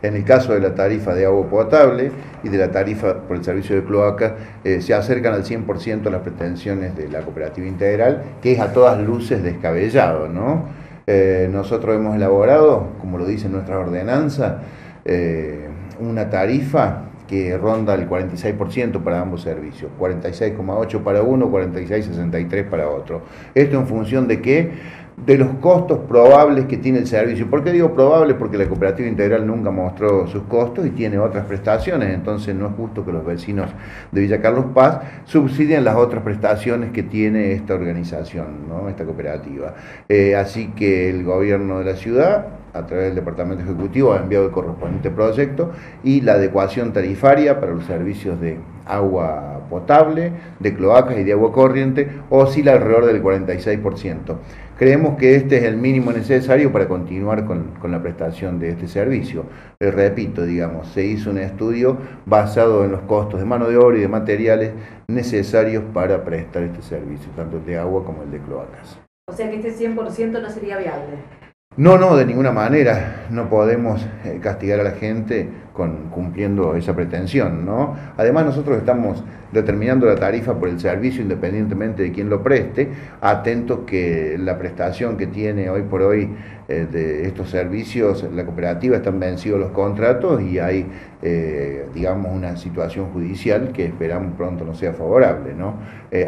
En el caso de la tarifa de agua potable y de la tarifa por el servicio de cloaca, eh, se acercan al 100% a las pretensiones de la cooperativa integral, que es a todas luces descabellado. ¿no? Eh, nosotros hemos elaborado, como lo dice nuestra ordenanza, eh, una tarifa que ronda el 46% para ambos servicios, 46,8 para uno, 46,63 para otro. Esto en función de qué? De los costos probables que tiene el servicio. ¿Por qué digo probable? Porque la cooperativa integral nunca mostró sus costos y tiene otras prestaciones, entonces no es justo que los vecinos de Villa Carlos Paz subsidien las otras prestaciones que tiene esta organización, ¿no? esta cooperativa. Eh, así que el gobierno de la ciudad a través del Departamento Ejecutivo ha enviado el correspondiente proyecto y la adecuación tarifaria para los servicios de agua potable, de cloacas y de agua corriente oscila alrededor del 46%. Creemos que este es el mínimo necesario para continuar con, la prestación de este servicio. Les repito, digamos, se hizo un estudio basado en los costos de mano de obra y de materiales necesarios para prestar este servicio, tanto el de agua como el de cloacas. O sea que este 100% no sería viable. No, no, de ninguna manera. No podemos eh, castigar a la gente con, cumpliendo esa pretensión, ¿no? Además, nosotros estamos determinando la tarifa por el servicio independientemente de quién lo preste, atentos que la prestación que tiene hoy por hoy eh, de estos servicios, la cooperativa están vencidos los contratos y hay, eh, digamos, una situación judicial que esperamos pronto no sea favorable, ¿no?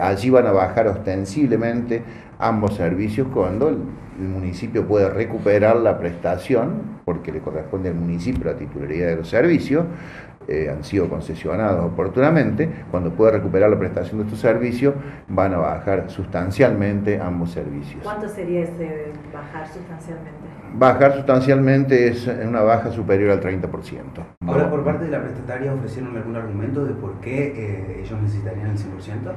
allí van a bajar ostensiblemente ambos servicios cuando el, municipio puede recuperar la prestación, porque le corresponde al municipio la titularidad de los servicios, eh, han sido concesionados oportunamente, cuando puede recuperar la prestación de estos servicios, van a bajar sustancialmente ambos servicios. ¿Cuánto sería ese bajar sustancialmente? Bajar sustancialmente es una baja superior al 30%. Ahora, por parte de la prestataria, ¿ofrecieron algún argumento de por qué eh, ellos necesitarían el 100%?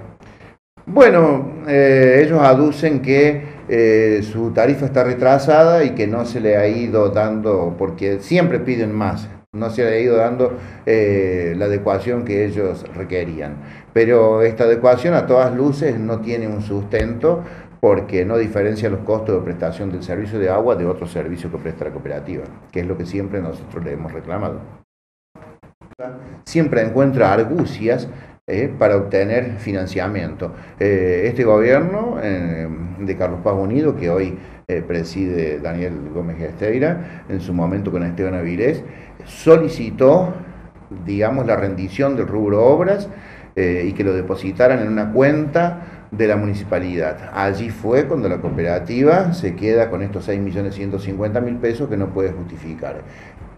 Bueno, eh, ellos aducen que eh, su tarifa está retrasada y que no se le ha ido dando, porque siempre piden más, no se le ha ido dando eh, la adecuación que ellos requerían. Pero esta adecuación a todas luces no tiene un sustento porque no diferencia los costos de prestación del servicio de agua de otro servicio que presta la cooperativa, que es lo que siempre nosotros le hemos reclamado. Siempre encuentra argucias eh, para obtener financiamiento. Eh, este gobierno eh, de Carlos Paz Unido, que hoy preside Daniel Gómez Gesteira, en su momento con Esteban Avilés, solicitó, digamos, la rendición del rubro obras y que lo depositaran en una cuenta de la municipalidad. Allí fue cuando la cooperativa se queda con estos 6.150.000 pesos que no puede justificar.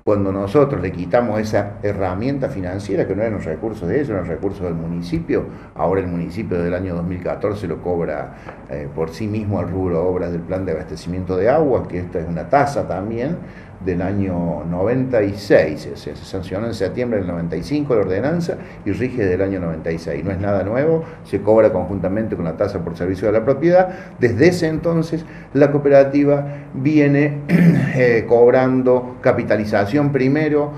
Cuando nosotros le quitamos esa herramienta financiera, que no eran los recursos de ellos, eran recursos del municipio, ahora el municipio del año 2014 lo cobra eh, por sí mismo al rubro obras del plan de abastecimiento de agua, que esta es una tasa también, del año 96, se sancionó en septiembre del 95 la ordenanza y rige del año 96. No es nada nuevo, se cobra conjuntamente con la tasa por servicio de la propiedad. Desde ese entonces la cooperativa viene eh, cobrando capitalización primero,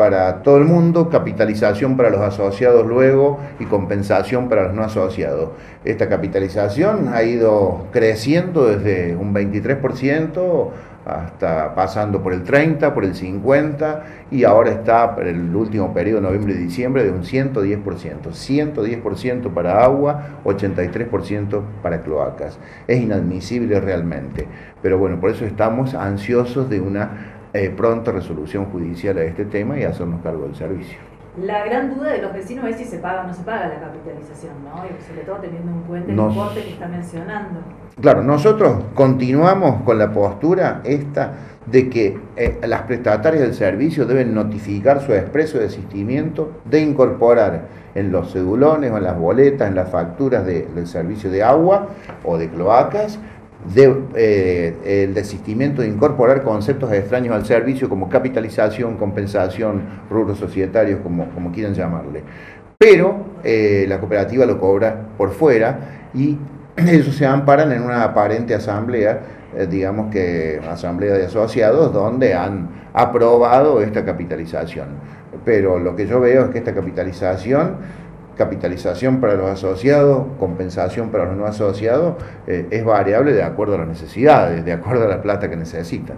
para todo el mundo, capitalización para los asociados luego y compensación para los no asociados. Esta capitalización ha ido creciendo desde un 23% hasta pasando por el 30, por el 50 y ahora está para el último periodo, noviembre y diciembre, de un 110%. 110% para agua, 83% para cloacas. Es inadmisible realmente. Pero bueno, por eso estamos ansiosos de una eh, pronta resolución judicial a este tema y hacernos cargo del servicio. La gran duda de los vecinos es si se paga o no se paga la capitalización, ¿no? sobre todo teniendo en cuenta el importe que está mencionando. Claro, nosotros continuamos con la postura esta de que eh, las prestatarias del servicio deben notificar su expreso desistimiento de incorporar en los cedulones o en las boletas, en las facturas del servicio de agua o de cloacas, eh, el desistimiento de incorporar conceptos extraños al servicio como capitalización, compensación, rubros societarios, como, como quieran llamarle. Pero eh, la cooperativa lo cobra por fuera y ellos se amparan en una aparente asamblea, eh, digamos que asamblea de asociados, donde han aprobado esta capitalización. Pero lo que yo veo es que esta capitalización capitalización para los asociados, compensación para los no asociados, eh, es variable de acuerdo a las necesidades, de acuerdo a la plata que necesitan.